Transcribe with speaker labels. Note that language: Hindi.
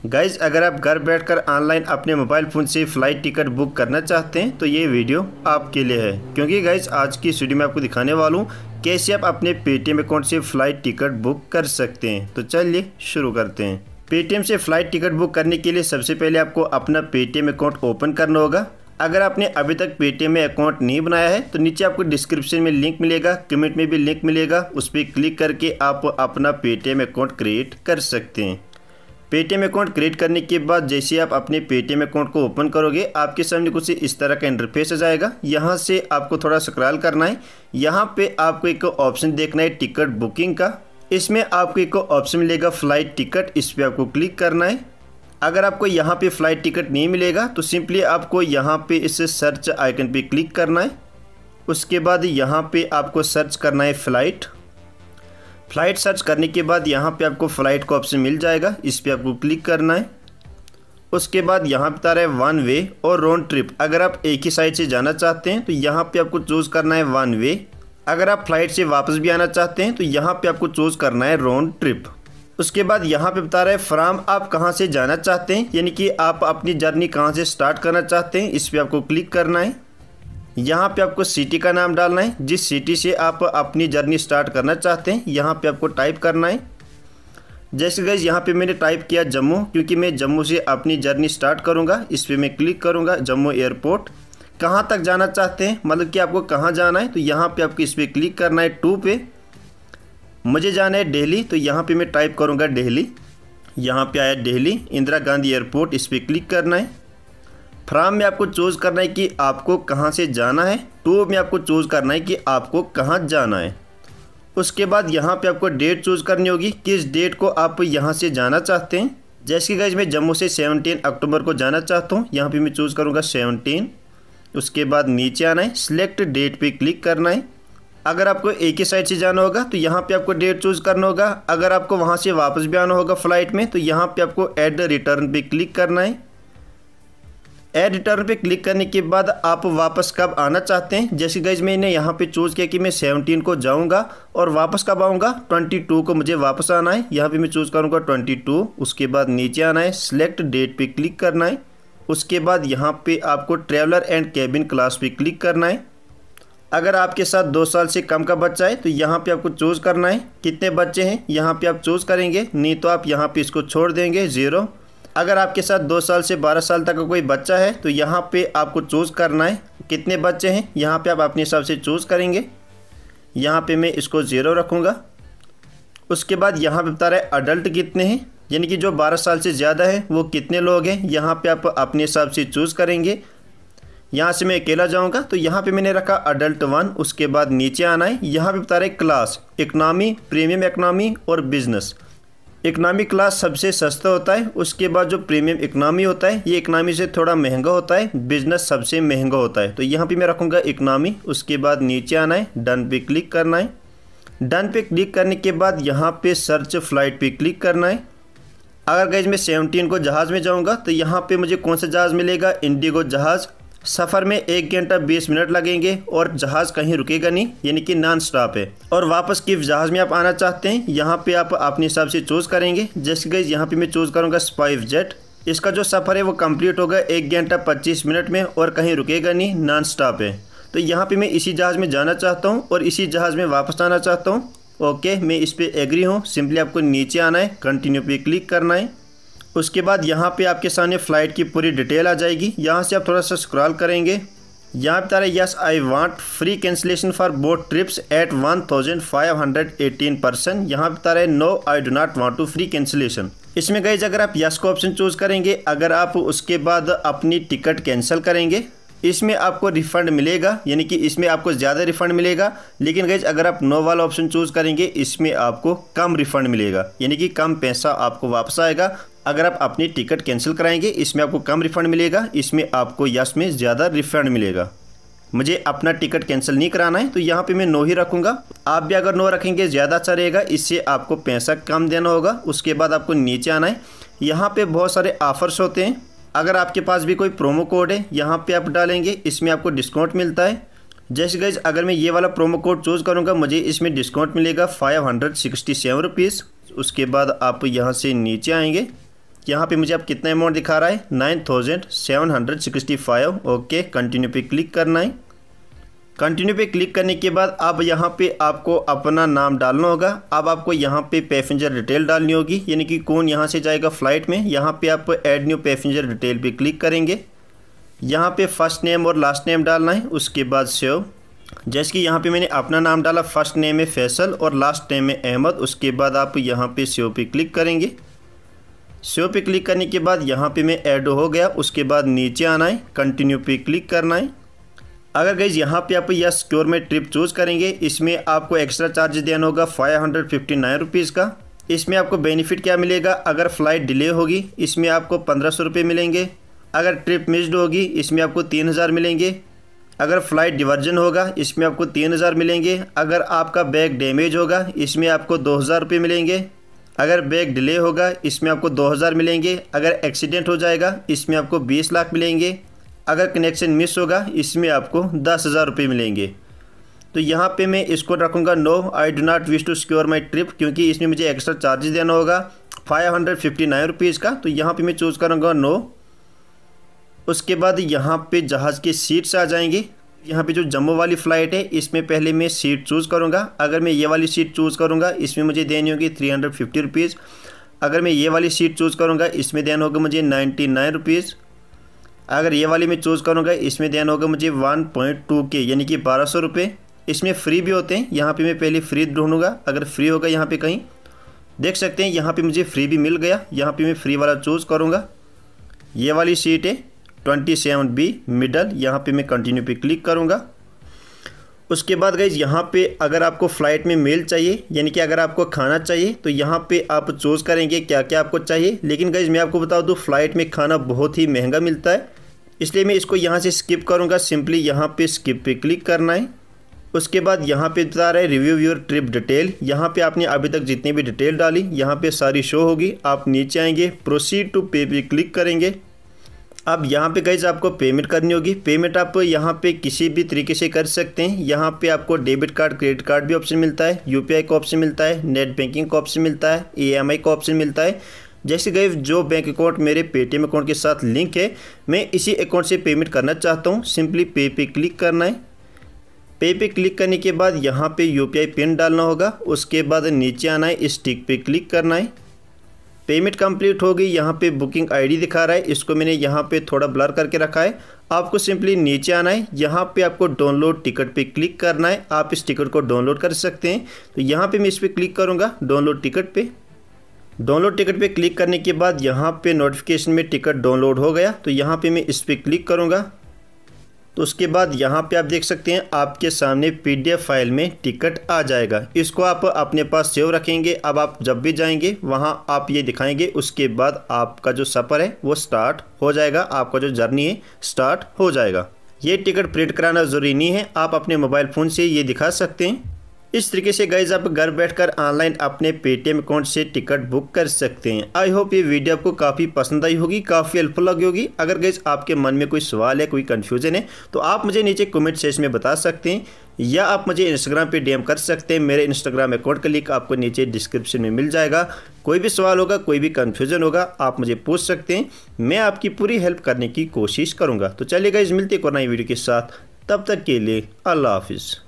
Speaker 1: गाइज़ अगर आप घर बैठकर ऑनलाइन अपने मोबाइल फ़ोन से फ़्लाइट टिकट बुक करना चाहते हैं तो ये वीडियो आपके लिए है। क्योंकि गाइज़ आज की इस वीडियो में आपको दिखाने वाला हूँ कैसे आप अपने पेटीएम अकाउंट से फ़्लाइट टिकट बुक कर सकते हैं। तो चलिए शुरू करते हैं। पेटीएम से फ़्लाइट टिकट बुक करने के लिए सबसे पहले आपको अपना पेटीएम अकाउंट ओपन करना होगा। अगर आपने अभी तक पेटीएम में अकाउंट नहीं बनाया है तो नीचे आपको डिस्क्रिप्शन में लिंक मिलेगा कमेंट में भी लिंक मिलेगा, उस पर क्लिक करके आप अपना पेटीएम अकाउंट क्रिएट कर सकते हैं। पेटीएम अकाउंट क्रिएट करने के बाद जैसे आप अपने पेटीएम अकाउंट को ओपन करोगे, आपके सामने कुछ इस तरह का इंटरफेस आ जाएगा। यहाँ से आपको थोड़ा स्क्रॉल करना है। यहाँ पे आपको एक ऑप्शन देखना है टिकट बुकिंग का। इसमें आपको एक ऑप्शन मिलेगा फ़्लाइट टिकट इस पर आपको क्लिक करना है। अगर आपको यहाँ पे फ़्लाइट टिकट नहीं मिलेगा तो सिंपली आपको यहाँ पे इस सर्च आइकन पे क्लिक करना है। उसके बाद यहाँ पे आपको सर्च करना है फ़्लाइट फ़्लाइट सर्च करने के बाद यहाँ पे आपको फ़्लाइट का ऑप्शन मिल जाएगा। इस पर आपको क्लिक करना है। उसके बाद यहाँ बता रहा है वन वे और राउंड ट्रिप। अगर आप एक ही साइड से जाना चाहते हैं तो यहाँ पे आपको चूज़ करना है वन वे। अगर आप फ़्लाइट से वापस भी आना चाहते हैं तो यहाँ पे आपको चूज़ करना है राउंड ट्रिप। उसके बाद यहाँ पे बता रहा है फ्राम आप कहाँ से जाना चाहते हैं, यानी कि आप अपनी जर्नी कहाँ से स्टार्ट करना चाहते हैं, इस पर आपको क्लिक करना है। यहाँ पे आपको सिटी का नाम डालना है। जिस सिटी से आप अपनी जर्नी स्टार्ट करना चाहते हैं, यहाँ पे आपको टाइप करना है। जैसे गैस यहाँ पे मैंने टाइप किया जम्मू, क्योंकि मैं जम्मू से अपनी जर्नी स्टार्ट करूँगा। इस पर मैं क्लिक करूँगा जम्मू एयरपोर्ट कहाँ तक जाना चाहते हैं? मतलब कि आपको कहाँ जाना है? तो यहाँ पे आपको इस पर क्लिक करना है टू पे। मुझे जाना है दिल्ली तो यहाँ पे मैं टाइप करूँगा दिल्ली यहाँ पे आया दिल्ली इंदिरा गांधी एयरपोर्ट इस पर क्लिक करना है। फ्राम में आपको चूज़ करना है कि आपको कहाँ से जाना है टू में आपको चूज़ करना है कि आपको कहाँ जाना है। उसके बाद यहाँ पे आपको डेट चूज़ करनी होगी, किस डेट को आप यहाँ से जाना चाहते हैं। जैसे कि गज मैं जम्मू से 17 अक्टूबर को जाना चाहता हूँ, यहाँ पे मैं चूज़ करूँगा 17 उसके बाद नीचे आना है सिलेक्ट डेट पे क्लिक करना है। अगर आपको एक ही साइड से जाना होगा तो यहाँ पे आपको डेट चूज़ करना होगा। अगर आपको वहाँ से वापस भी आना होगा फ़्लाइट में तो यहाँ पे आपको एड रिटर्न पे क्लिक करना है। एड रिटर्न पे क्लिक करने के बाद आप वापस कब आना चाहते हैं? जैसे गज मैंने यहाँ पे चूज़ किया कि मैं 17 को जाऊँगा और वापस कब आऊँगा? 22 को मुझे वापस आना है। यहाँ पे मैं चूज़ करूँगा 22 उसके बाद नीचे आना है। सिलेक्ट डेट पे क्लिक करना है। उसके बाद यहाँ पे आपको ट्रेवलर एंड कैबिन क्लास पे क्लिक करना है। अगर आपके साथ दो साल से कम का बच्चा है तो यहाँ पे आपको चूज़ करना है। कितने बच्चे हैं? यहाँ पे आप चूज़ करेंगे। नहीं तो आप यहाँ पे इसको छोड़ देंगे ज़ीरो अगर आपके साथ दो साल से बारह साल तक का कोई बच्चा है तो यहाँ पे आपको चूज़ करना है। कितने बच्चे हैं? यहाँ पे आप अपने हिसाब से चूज़ करेंगे। यहाँ पे मैं इसको ज़ीरो रखूँगा। उसके बाद यहाँ पे बता रहा है अडल्ट कितने हैं? यानी कि जो बारह साल से ज़्यादा है, वो कितने लोग हैं? यहाँ पे आप अपने हिसाब से चूज़ करेंगे। यहाँ से मैं अकेला जाऊँगा तो यहाँ पे मैंने रखा अडल्ट वन उसके बाद नीचे आना है। यहाँ पे बता रहे क्लास इकनॉमी प्रीमियम इकनॉमी और बिज़नेस इकनॉमी क्लास सबसे सस्ता होता है, उसके बाद जो प्रीमियम इकनॉमी होता है, ये इकनॉमी से थोड़ा महँगा होता है, बिज़नेस सबसे महँगा होता है। तो यहाँ पे मैं रखूँगा इकनॉमी, उसके बाद नीचे आना है, डन पे क्लिक करना है। डन पे क्लिक करने के बाद यहाँ पे सर्च फ़्लाइट पे क्लिक करना है। अगर गैज मैं सेवनटीन को जहाज़ में जाऊँगा तो यहाँ पे मुझे कौन सा जहाज़ मिलेगा? इंडिगो जहाज़। सफ़र में एक घंटा बीस मिनट लगेंगे और जहाज़ कहीं रुकेगा नहीं, यानी कि नॉन स्टॉप है। और वापस किस जहाज़ में आप आना चाहते हैं, यहाँ पे आप अपने हिसाब से चूज़ करेंगे। जैसे गई यहाँ पे मैं चूज़ करूँगा स्पाइव जेट इसका जो सफ़र है वो कंप्लीट होगा एक घंटा पच्चीस मिनट में और कहीं रुकेगा नहीं नॉन स्टॉप है। तो यहाँ पर मैं इसी जहाज़ में जाना चाहता हूँ और इसी जहाज़ में वापस आना चाहता हूँ। ओके मैं इस पर एग्री हूँ। सिंपली आपको नीचे आना है कंटिन्यू पे क्लिक करना है। उसके बाद यहाँ पे आपके सामने फ़्लाइट की पूरी डिटेल आ जाएगी। यहाँ से आप थोड़ा सा स्क्रॉल करेंगे। यहाँ पे बता रहे yes I want free cancellation for both trips at one thousand five hundred eighteen percent यहाँ पे बता रहे no I do not want to free cancellation इसमें गई अगर आप यस को ऑप्शन चूज़ करेंगे, अगर आप उसके बाद अपनी टिकट कैंसिल करेंगे, इसमें आपको रिफ़ंड मिलेगा, यानी कि इसमें आपको ज़्यादा रिफ़ंड मिलेगा। लेकिन गैज अगर आप नो वाला ऑप्शन चूज़ करेंगे, इसमें आपको कम रिफ़ंड मिलेगा, यानी कि कम पैसा आपको वापस आएगा। अगर आप अपनी टिकट कैंसिल कराएँगे, इसमें आपको कम रिफ़ंड मिलेगा, इसमें आपको यस में ज़्यादा रिफ़ंड मिलेगा। मुझे अपना टिकट कैंसिल नहीं कराना है तो यहाँ पे मैं नो ही रखूँगा। आप भी अगर नो रखेंगे, ज़्यादा अच्छा रहेगा, इससे आपको पैसा कम देना होगा, उसके बाद आपको नीचे आना है। यहाँ पे बहुत सारे ऑफ़र्स होते हैं। अगर आपके पास भी कोई प्रोमो कोड है, यहाँ पे आप डालेंगे, इसमें आपको डिस्काउंट मिलता है। जैसे गैस अगर मैं ये वाला प्रोमो कोड चूज़ करूँगा, मुझे इसमें डिस्काउंट मिलेगा five hundred sixty seven rupees. उसके बाद आप यहाँ से नीचे आएँगे। यहाँ पे मुझे अब कितना अमाउंट दिखा रहा है? Nine thousand seven hundred sixty five okay continue पे क्लिक करना है। कंटिन्यू पे क्लिक करने के बाद अब यहाँ पे आपको अपना नाम डालना होगा। अब आपको यहाँ पे पैसेंजर डिटेल डालनी होगी। यानी कि कौन यहाँ से जाएगा फ़्लाइट में? यहाँ पे आप ऐड न्यू पैसेंजर डिटेल पे क्लिक करेंगे। यहाँ पे फ़र्स्ट नेम और लास्ट नेम डालना है। उसके बाद सेव जैसे कि यहाँ पे मैंने अपना नाम डाला फ़र्स्ट नेम है फैसल और लास्ट नेम है अहमद उसके बाद आप यहाँ पे सेव पे क्लिक करेंगे। सेव पे क्लिक करने के बाद यहाँ पे मैं ऐड हो गया। उसके बाद नीचे आना है। कंटिन्यू पे क्लिक करना है। अगर गई यहाँ पे आप यह सिक्योर में ट्रिप चूज़ करेंगे, इसमें आपको एक्स्ट्रा चार्ज देना होगा five hundred fifty nine rupees का। इसमें आपको बेनिफिट क्या मिलेगा? अगर फ़्लाइट डिले होगी, इसमें आपको पंद्रह सौ रुपये मिलेंगे। अगर ट्रिप मिस्ड होगी, इसमें आपको तीन हज़ार मिलेंगे। अगर फ़्लाइट डिवर्जन होगा, इसमें आपको तीन हज़ार मिलेंगे। अगर आपका बैग डैमेज होगा, इसमें आपको दो हज़ार रुपये मिलेंगे। अगर बैग डिले होगा, इसमें आपको दो हज़ार मिलेंगे। अगर एक्सीडेंट हो जाएगा, इसमें आपको बीस लाख मिलेंगे। अगर कनेक्शन मिस होगा, इसमें आपको दस हज़ार रुपये मिलेंगे। तो यहाँ पे मैं इसको रखूँगा, no, I do not wish to secure my trip, क्योंकि इसमें मुझे एक्स्ट्रा चार्जेस देना होगा, five hundred fifty nine rupees का। तो यहाँ पे मैं चूज़ करूँगा, नो। उसके बाद यहाँ पे जहाज़ की सीट्स आ जाएँगी। यहाँ पे जो जम्मू वाली फ़्लाइट है, इसमें पहले मैं सीट चूज़ करूँगा। अगर मैं ये वाली सीट चूज़ करूँगा, इसमें मुझे देनी होगी थ्री हंड्रेड फिफ्टी रुपीज़ अगर मैं ये वाली सीट चूज़ करूँगा, इसमें देना होगा मुझे नाइन्टी नाइन रुपीज़ अगर ये वाली मैं चूज़ करूँगा, इसमें देना होगा मुझे वन पॉइंट टू के यानी कि बारह सौ रुपये इसमें फ्री भी होते हैं, यहाँ पे मैं पहले फ्री ढूंढूँगा। अगर फ्री होगा यहाँ पे कहीं, देख सकते हैं, यहाँ पे मुझे फ्री भी मिल गया। यहाँ पे मैं फ्री वाला चूज़ करूँगा। ये वाली सीट है ट्वेंटी सेवन बी मिडल, यहाँ पे मैं कंटिन्यू पे क्लिक करूँगा। उसके बाद गई यहाँ पे अगर आपको फ़्लाइट में मेल चाहिए, यानी कि अगर आपको खाना चाहिए तो यहाँ पे आप चूज़ करेंगे क्या क्या आपको चाहिए। लेकिन गई मैं आपको बता दूँ फ़्लाइट में खाना बहुत ही महँगा मिलता है। इसलिए मैं इसको यहाँ से स्किप करूँगा सिंपली यहाँ पे स्किप पे क्लिक करना है। उसके बाद यहाँ पे बता रहा है रिव्यू योर ट्रिप डिटेल यहाँ पे आपने अभी तक जितनी भी डिटेल डाली, यहाँ पे सारी शो होगी। आप नीचे आएँगे प्रोसीड टू पे पे क्लिक करेंगे। अब यहाँ पे गई आपको पेमेंट करनी होगी। पेमेंट आप यहाँ पे किसी भी तरीके से कर सकते हैं। यहाँ पे आपको डेबिट कार्ड क्रेडिट कार्ड भी ऑप्शन मिलता है। यूपीआई का ऑप्शन मिलता है। नेट बैंकिंग का ऑप्शन मिलता है। ईएमआई का ऑप्शन मिलता है। जैसे गए जो बैंक अकाउंट मेरे पेटीएम अकाउंट के साथ लिंक है, मैं इसी अकाउंट से पेमेंट करना चाहता हूँ। सिंपली पे पे क्लिक करना है। पे पे क्लिक करने के बाद यहाँ पे यूपीआई पिन डालना होगा। उसके बाद नीचे आना है। स्टिक पे क्लिक करना है। पेमेंट कंप्लीट हो गई, यहाँ पे बुकिंग आईडी दिखा रहा है, इसको मैंने यहाँ पे थोड़ा ब्लर करके रखा है। आपको सिंपली नीचे आना है, यहाँ पे आपको डाउनलोड टिकट पे क्लिक करना है, आप इस टिकट को डाउनलोड कर सकते हैं। तो यहाँ पे मैं इस पर क्लिक करूँगा डाउनलोड टिकट पे। डाउनलोड टिकट पे क्लिक करने के बाद यहाँ पे नोटिफिकेशन में टिकट डाउनलोड हो गया तो यहाँ पे मैं इस पर क्लिक करूँगा। तो उसके बाद यहाँ पे आप देख सकते हैं, आपके सामने पीडीएफ फ़ाइल में टिकट आ जाएगा। इसको आप अपने पास सेव रखेंगे। अब आप जब भी जाएँगे, वहाँ आप ये दिखाएँगे, उसके बाद आपका जो सफ़र है, वो स्टार्ट हो जाएगा। आपका जो जर्नी है स्टार्ट हो जाएगा। ये टिकट प्रिंट कराना ज़रूरी नहीं है। आप अपने मोबाइल फ़ोन से ये दिखा सकते हैं। इस तरीके से गाइज़ आप घर बैठकर ऑनलाइन अपने पेटीएम अकाउंट से टिकट बुक कर सकते हैं। आई होप ये वीडियो आपको काफ़ी पसंद आई होगी, काफ़ी हेल्पफुल लगी होगी। अगर गाइज़ आपके मन में कोई सवाल है, कोई कन्फ्यूज़न है तो आप मुझे नीचे कमेंट सेक्शन में बता सकते हैं, या आप मुझे इंस्टाग्राम पे डीएम कर सकते हैं। मेरे इंस्टाग्राम अकाउंट का लिंक आपको नीचे डिस्क्रिप्शन में मिल जाएगा। कोई भी सवाल होगा, कोई भी कन्फ्यूज़न होगा, आप मुझे पूछ सकते हैं। मैं आपकी पूरी हेल्प करने की कोशिश करूँगा। तो चलिए गाइज़ मिलते को नई वीडियो के साथ। तब तक के लिए अल्लाह हाफिज़।